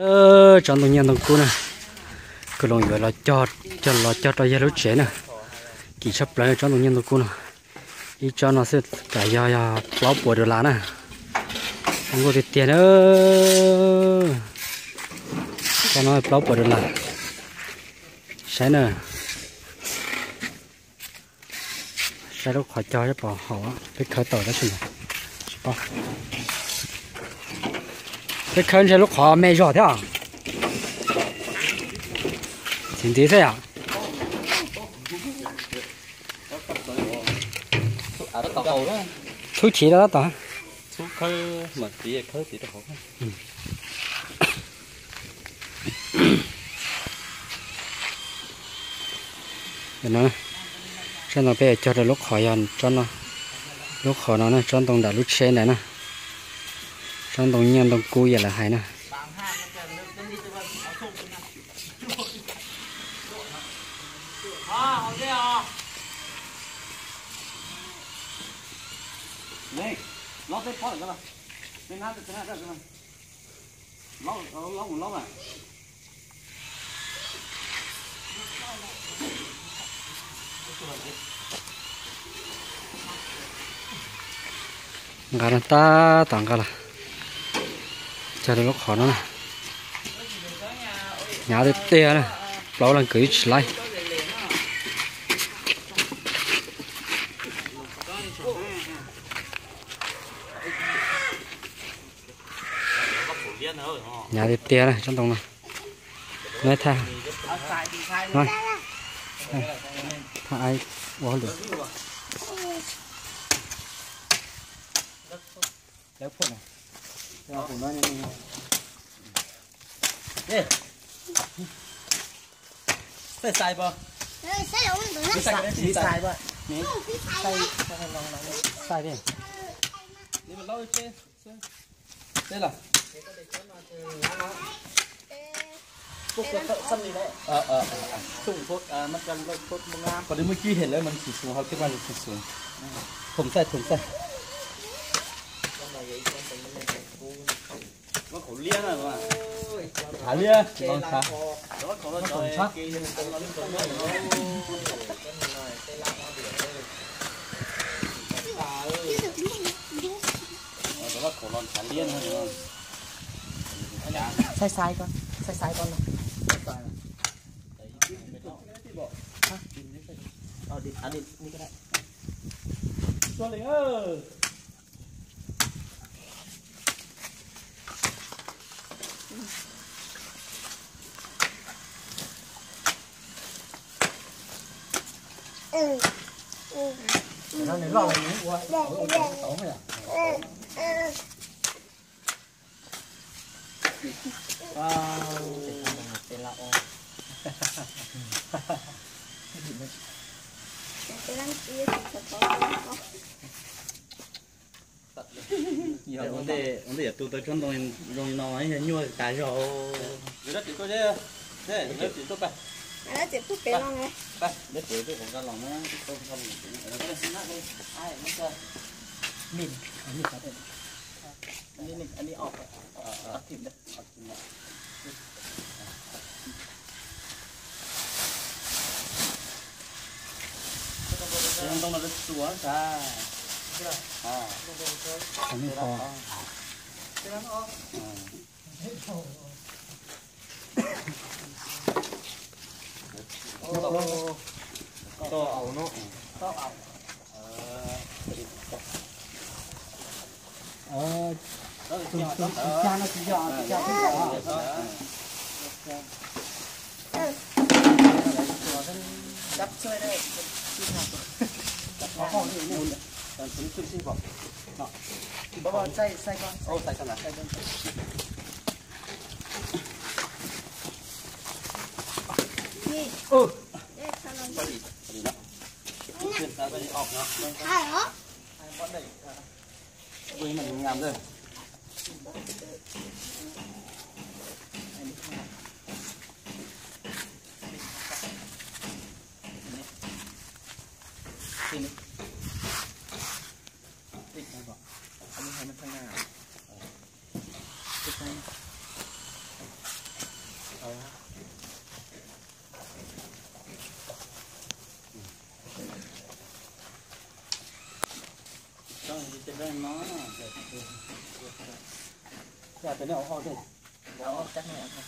Ờ, chọn đồng nhân đồng cô nè. Cứ lòng vừa là cho cho là cho cho lúc trẻ nè. Chỉ sắp lại chọn đồng nhân đồng cô nè. Ý cho nó sẽ cả do do bảo bùa được lá nè. Không có tiền nữa. Cho nó bảo bùa được lá sai nè. Sai lúc khỏi cho cho bỏ họ cái khởi tàu đó xin bỏ cái khởi sẽ lúc họ mẹ rõ thế à? Chính thế thế à? À nó tàu đầu đó thu chỉ đó đó số khơi mà tí khơi tí đó không để nó cho nó bé cho nó lúc khỏi ăn cho nó lúc khỏi nó nè cho tông đã lúc xe này nè cho tông nhân tông cua vậy là hay nè. Này nó tới phó rồi mà bên hai bên hai rồi mà nó nó nó mà gà nó ta tặng gà nó khó nó nhà thì tê nè lâu lần cưới lại nhà thì tê này trong tông này. Nói tha. Nói tha ai? Bỏ được lấy phun này. Đó. Đi. Thế sai bơ. Sai đúng rồi. Sai sai bơ. Nè. Sai sai lòng lòng. Sai đi. Đi mà lâu chứ. Đây là. Thuốc xâm gì đấy. Ờ ờ. Sùng thuốc mất gần lợi thuốc mông nam. Còn đến mới kia hiện lên mình chỉ xuống học cái quan chỉ xuống. Thùng xe thùng xe. Con này vậy con nó khổ lia rồi mà thả lia con. Thả nó còn sắc sai sai con sai sai con này ăn ờ, à, đi đi cái này. Cho lấy ơi. Ừ. Ừ. Ừ. Nó này lo lắm quá. Ủa, ổn rồi à? Wow. Tên là ổn. Tên giờ vấn đề vấn đề tụi tôi chuẩn rồi rồi nói nhua cái rồi rất chỉ tôi thế thế rất chỉ tôi bay nó chỉ phút bé long này bay rất chỉ tôi cũng ra lòng nó tôi không ở xin hát đi. Ai nó chơi mình. Anh cái này anh đi anh đi ọp ọp thịt đấy. Yang tong ada tua sa. Ah. không biết kho To ẩu nó. ờ Đó tụi tụi cha nó chỉ dọn cha cái dọn đắp chơi đây Nó không gì nữa. Còn chúng tôi xin bỏ. bao bao say say con Ô tại sao lại? ừ Có gì? Có gì đó. Chuyện ta bây giờ ọp nó. hai đó Quên mình làm rồi. anh đi hai bên thang nào อยากไปเนี่ย còn chúng tôi xin vọng đó bao bao say say con ô say con là say con ừ bắt đi bắt đi đó chuyện ta bắt đi ọp nó hai đó hai bọn đẩy quên mình làm rồi ông hai nó thay nào cái tay ờ đó là cái bên nó dạ cái nào ho thôi đó cắt nhẹ thôi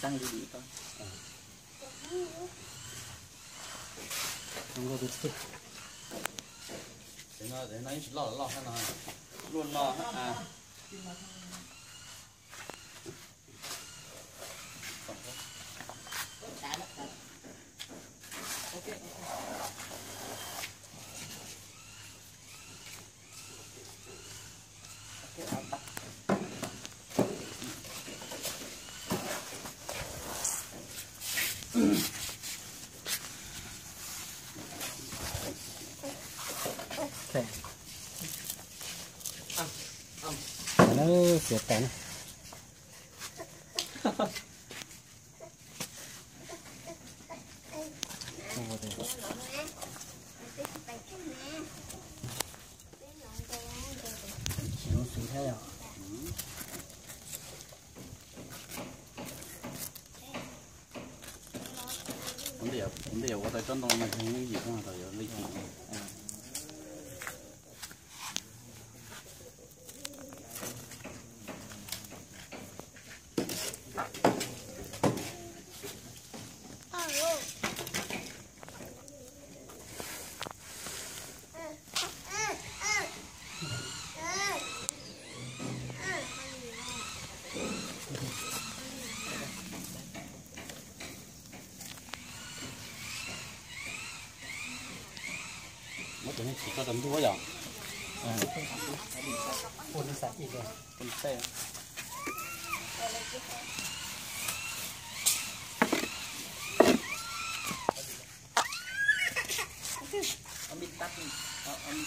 tăng đi đi con không có được 等一下等一一起唠唠看看录着唠着 đề của tôi chân đông này không gì không phải lấy gì mất cái này chỉ có tấm thua rồi ôn sạch ít 我等你几个人多呀？嗯，我的三一个，不在。Amit tapi, amit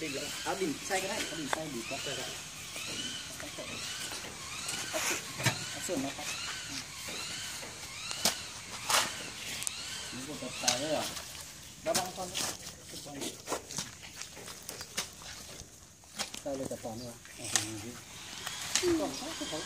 đỉnh là áo đỉnh xay cái này. Áo đỉnh xay đỉnh cắt rồi đấy cắt rồi cắt sườn cắt sườn nó cắt những cái tập tài đấy à đã băng con. Tay lên tập toàn rồi còn khác cái bóng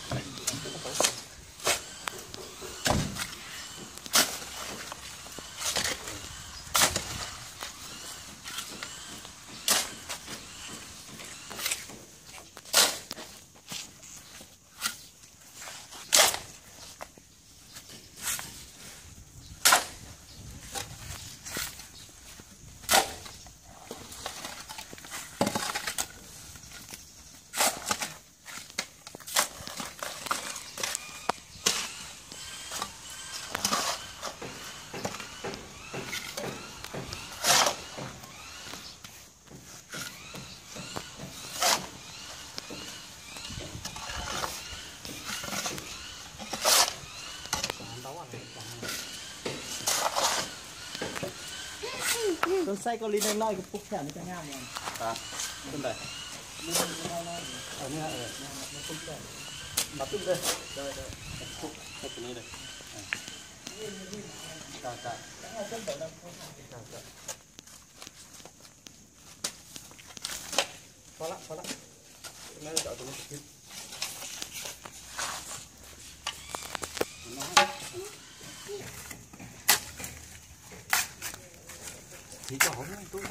ต้นไส้ก็ลิ้นน้อยๆกับปุ๊กแถวนี้จะง่ายเลย à bên đây ลิ้นน้อย ở đây ở ๆมันปุ๊กแถว mặt bên đây เดินเดิน Phúc, hết cái này đây Chà, chà. เอาต้นแบบนั้น พอละพอละแม่จะเอาตรงนี้ thì cho hổng tôi